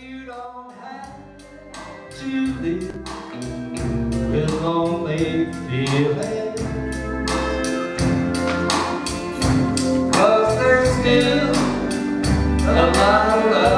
You don't have to live with lonely feelings. Cause there's still a lot of love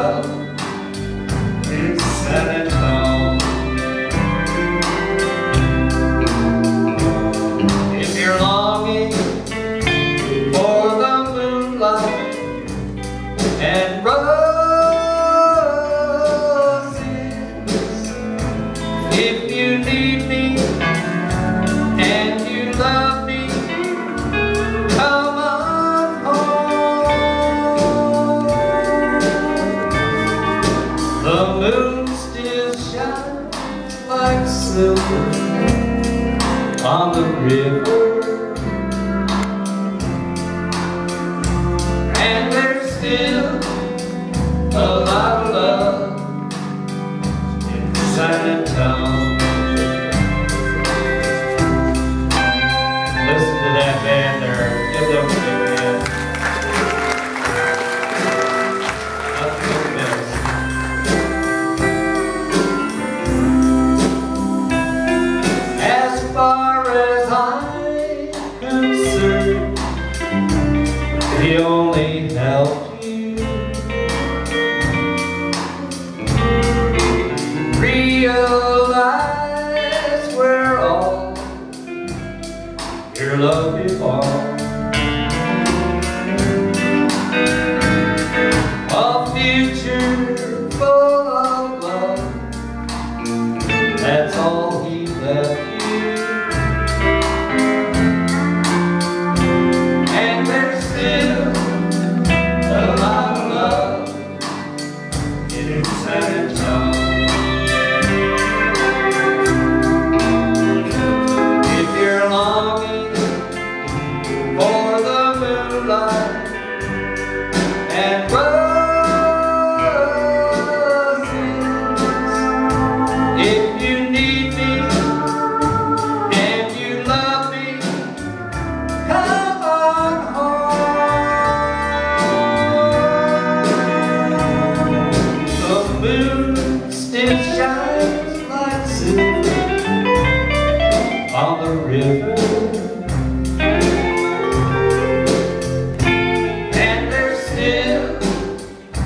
on the river. And there's still a lot of love in San Antonio. Listen to that band your love belongs. A future full of love, that's all he left you. Still shines like silver on the river. And there's still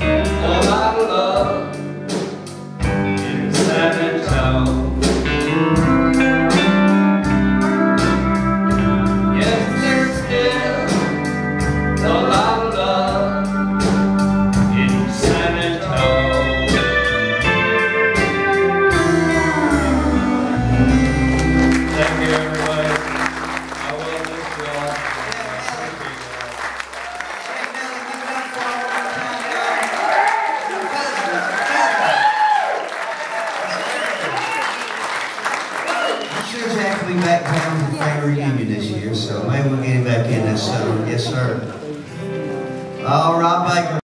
a lot of love in San. I'm sure Jack will be back down for family reunion this year, so maybe we'll get him back in this summer. Yes, sir. All right, Baker.